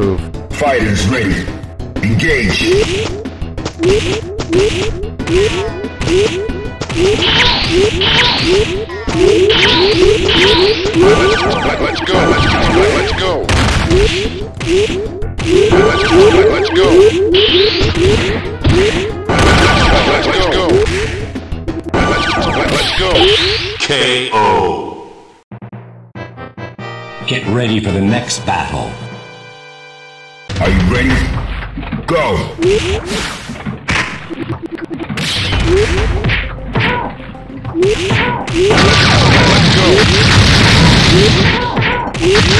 Fighters ready. Engage. Let, let's go. Let's, let, let's go. Let's go. Let, let's go. Let, let's go. Let's, let, let's go. KO. Get ready for the next battle. Are you ready? Go. Let's go.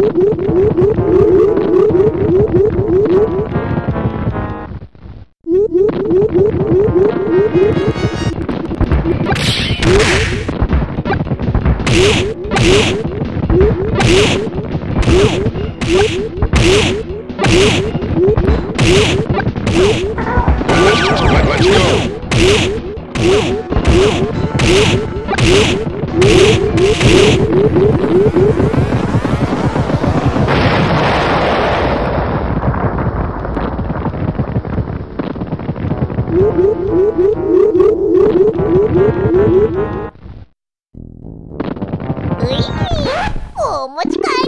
Thank you. お持ち帰り。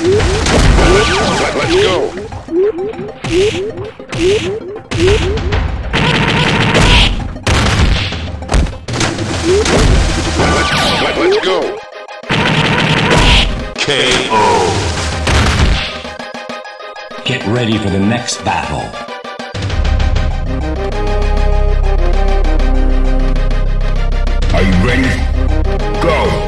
Let, let's go. Let, let's go. KO. Get ready for the next battle. Are you ready? Go.